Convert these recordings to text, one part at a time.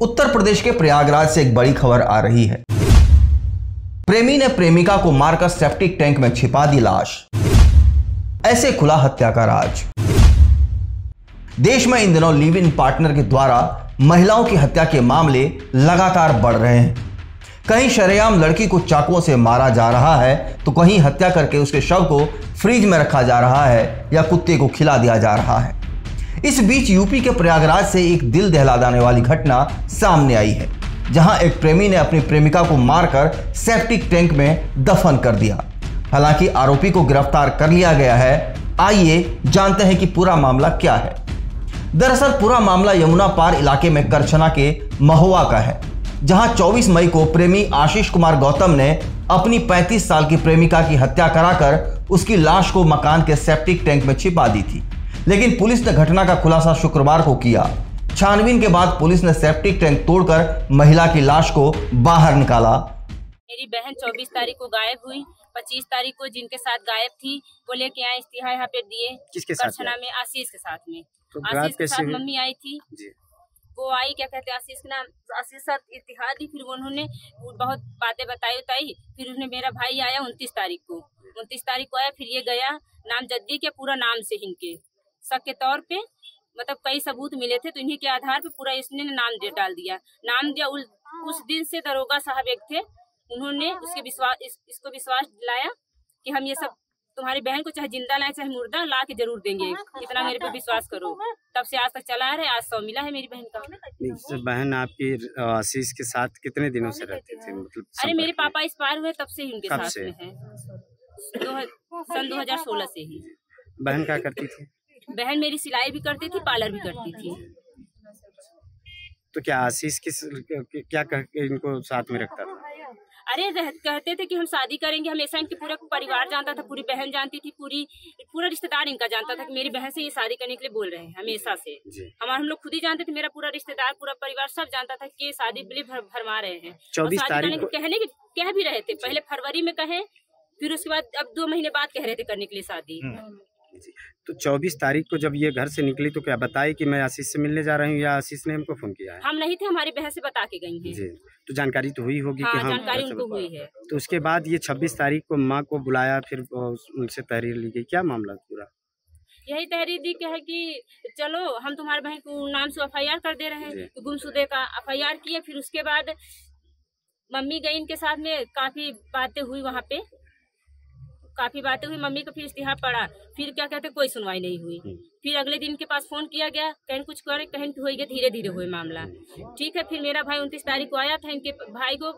उत्तर प्रदेश के प्रयागराज से एक बड़ी खबर आ रही है। प्रेमी ने प्रेमिका को मारकर सेप्टिक टैंक में छिपा दी लाश। ऐसे खुला हत्या का राज। देश में इन दिनों लिव इन पार्टनर के द्वारा महिलाओं की हत्या के मामले लगातार बढ़ रहे हैं। कहीं शरेआम लड़की को चाकुओं से मारा जा रहा है तो कहीं हत्या करके उसके शव को फ्रिज में रखा जा रहा है या कुत्ते को खिला दिया जा रहा है। इस बीच यूपी के प्रयागराज से एक दिल दहला देने वाली घटना सामने आई है, जहाँ एक प्रेमी ने अपनी प्रेमिका को मारकर सेप्टिक टैंक में दफन कर दिया। हालाँकि आरोपी को गिरफ़्तार कर लिया गया है। आइए जानते हैं कि पूरा मामला क्या है। दरअसल पूरा मामला यमुना पार इलाके में करछना के महुआ का है, जहाँ 24 मई को प्रेमी आशीष कुमार गौतम ने अपनी 35 साल की प्रेमिका की हत्या कराकर उसकी लाश को मकान के सेप्टिक टैंक में छिपा दी थी। लेकिन पुलिस ने घटना का खुलासा शुक्रवार को किया। छानबीन के बाद पुलिस ने सेप्टिक टैंक तोड़कर महिला की लाश को बाहर निकाला। मेरी बहन 24 तारीख को गायब हुई 25 तारीख को जिनके साथ गायब थी वो लेके आए इश्तिहार यहाँ पे दिए किसके साथ में आशीष के साथ में। तो आशीष के साथ मम्मी आई थी। जी। वो आई क्या कहते हैं आशीष के नाम? आशीष के साथ इतिहाद दी फिर उन्होंने बहुत बातें बताई बताई फिर उसने मेरा भाई आया उनतीस तारीख को। उनतीस तारीख को आया फिर ये गया नाम जद्दी के पूरा नाम से इनके शक के तौर पे मतलब कई सबूत मिले थे तो इन्हीं के आधार पे पूरा इसने नाम दे डाल दिया। नाम दिया उल, उस दिन से दरोगा साहब एक थे उन्होंने उसके विश्वास इस, इसको विश्वास दिलाया कि हम ये सब तुम्हारी बहन को चाहे ज़िंदा लाए चाहे मुर्दा ला के ज़रूर देंगे। इतना मेरे पे विश्वास करो। तब से आज तक चला रहा है आज सौ मिला है मेरी बहन का। तो बहन आपकी आशीष के साथ कितने दिनों से रहती थे? मतलब अरे मेरे? पापा एक्सपायर हुए तब से ही उनके साथ? में है। सन दो हज़ार सोलह 2016 से ही। बहन क्या करती थी? बहन मेरी सिलाई भी करती थी पार्लर भी करती थी। तो क्या आशीष किस क्या कह के इनको साथ में रखता था? अरे रह, कहते थे कि हम शादी करेंगे हमेशा इनके पूरा परिवार जानता था पूरी बहन जानती थी पूरी पूरा रिश्तेदार इनका जानता था कि मेरी बहन से ये शादी करने के लिए बोल रहे हैं हमेशा से। हमारे हम लोग खुद ही जानते थे मेरा पूरा रिश्तेदार पूरा परिवार सब जानता था कि ये शादी के लिए भर, भरमा रहे हैं। और 24 शादी तारीख कहने के कह भी रहे थे पहले फरवरी में कहे फिर उसके बाद अब दो महीने बाद कह रहे थे करने के लिए शादी। जी। तो 24 तारीख को जब ये घर से निकली तो क्या बताई कि मैं आशीष से मिलने जा रही हूँ या आशीष ने हमको फ़ोन किया है? हम नहीं थे हमारी बहन से बता के गई हैं। जी। तो जानकारी तो हुई होगी हाँ, कि हाँ हम जानकारी उनको हुई है। तो उसके बाद ये 26 तारीख को माँ को बुलाया फिर उनसे तहरीर ली गई। क्या मामला पूरा? यही तहरीर दी क्या है कि चलो हम तुम्हारे बहन को नाम से एफआईआर कर दे रहे। हैं। गुमशुदे का एफ़ किए फिर उसके बाद मम्मी गई इनके साथ में काफ़ी बातें हुई वहाँ पे। काफ़ी बातें हुई मम्मी को फिर इश्तिहार पड़ा फिर क्या कहते कोई सुनवाई नहीं हुई। हम्म। फिर अगले दिन के पास फ़ोन किया गया कहीं कुछ करे कहीं हो गया धीरे धीरे हुए मामला ठीक है फिर मेरा भाई उनतीस तारीख को आया था इनके भाई को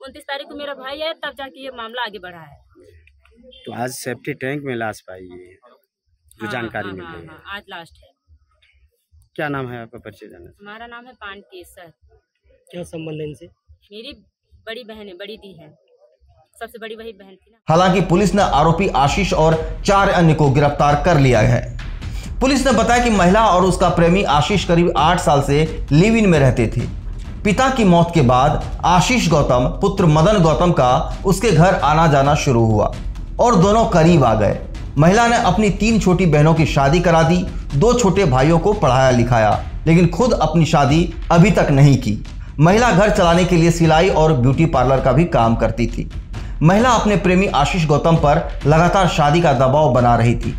उनतीस तारीख को मेरा भाई आया तब जाके ये मामला आगे बढ़ा है। तो आज सेफ्टी टैंक में लाश पाई है जो हाँ, जानकारी हाँ, मिल हाँ, रही है। हाँ, आज लास्ट है। क्या नाम है आपका परिचय जाना? हमारा नाम है पान केसर क्या संबंध है इनसे? मेरी बड़ी बहन है बड़ी दी है। सबसे बड़ी वही बहन थी हालाँकि पुलिस ने आरोपी आशीष और चार अन्य को गिरफ़्तार कर लिया है। पुलिस ने बताया कि महिला और उसका प्रेमी आशीष करीब आठ साल से लिव इन में रहते थे। पिता की मौत के बाद आशीष गौतम, पुत्र मदन गौतम का उसके घर आना जाना शुरू हुआ और दोनों करीब आ गए। महिला ने अपनी तीन छोटी बहनों की शादी करा दी, दो छोटे भाइयों को पढ़ाया लिखाया, लेकिन खुद अपनी शादी अभी तक नहीं की। महिला घर चलाने के लिए सिलाई और ब्यूटी पार्लर का भी काम करती थी। महिला अपने प्रेमी आशीष गौतम पर लगातार शादी का दबाव बना रही थी।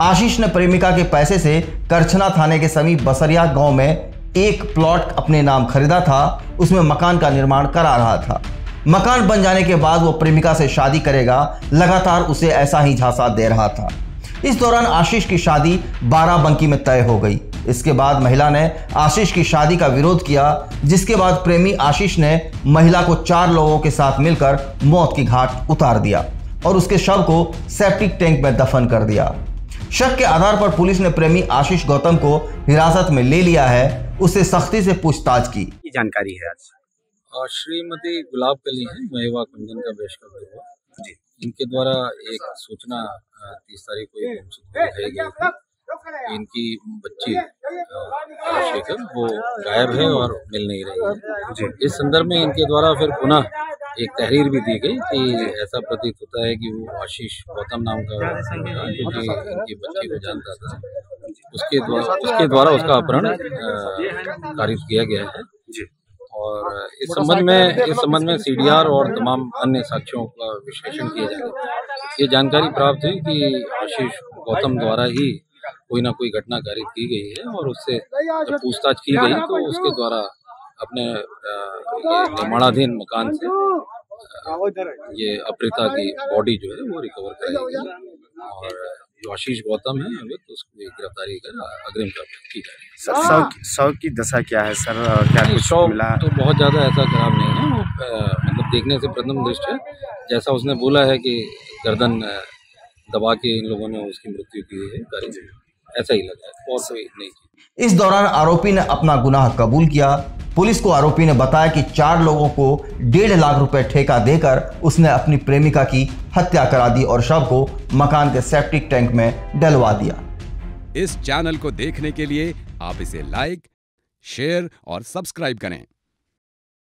आशीष ने प्रेमिका के पैसे से करछना थाने के समीप बसरिया गाँव में एक प्लॉट अपने नाम खरीदा था। उसमें मकान का निर्माण करा रहा था। मकान बन जाने के बाद वो प्रेमिका से शादी करेगा। लगातार उसे ऐसा ही झांसा दे रहा था। इस दौरान आशीष की शादी बाराबंकी में तय हो गई। इसके बाद महिला ने आशीष की शादी का विरोध किया जिसके बाद प्रेमी आशीष ने महिला को चार लोगों के साथ मिलकर मौत की घाट उतार दिया और उसके शव को सेप्टिक टैंक में दफन कर दिया। शक के आधार पर पुलिस ने प्रेमी आशीष गौतम को हिरासत में ले लिया है उसे सख्ती से पूछताछ की। की जानकारी है आज। श्रीमती गुलाब कली हैं महिवा कुंजन का हुआ जी। इनके द्वारा एक सूचना तीस तारीख को एक इनकी बच्ची शेखर वो गायब है और मिल नहीं रही है। इस संदर्भ में इनके द्वारा फिर पुनः एक तहरीर भी दी गई कि ऐसा प्रतीत होता है कि वो आशीष गौतम नाम का लड़का है, जो कि इनकी बच्ची को जानता था। उसके द्वारा उसके द्वारा उसका अपहरण कारित किया गया है। और इस संबंध में इस संबंध में सीडीआर और तमाम अन्य साक्ष्यों का विश्लेषण किया जाएगा। ये जानकारी प्राप्त हुई कि आशीष गौतम द्वारा ही कोई ना कोई घटना कारित की गई है और उससे पूछताछ की गई तो उसके द्वारा अपने निर्माणाधीन मकान से ये अप्रिता की बॉडी जो है वो रिकवर कराई गई और जो आशीष गौतम है अभी तो उसको गिरफ्तारी कर अग्रिम कार्रवाई की जाएगी सर सौ सौ की दशा क्या है सर? क्या कुछ शव मिला? तो बहुत ज़्यादा ऐसा खराब नहीं है वो मतलब देखने से प्रथम दृष्टि जैसा उसने बोला है कि गर्दन दबा के इन लोगों ने उसकी मृत्यु की है ऐसा ही लगा और कोई नहीं। इस दौरान आरोपी ने अपना गुनाह कबूल किया। पुलिस को आरोपी ने बताया कि चार लोगों को डेढ़ लाख रुपए ठेका देकर उसने अपनी प्रेमिका की हत्या करा दी और शव को मकान के सेप्टिक टैंक में डलवा दिया। इस चैनल को देखने के लिए आप इसे लाइक शेयर और सब्सक्राइब करें।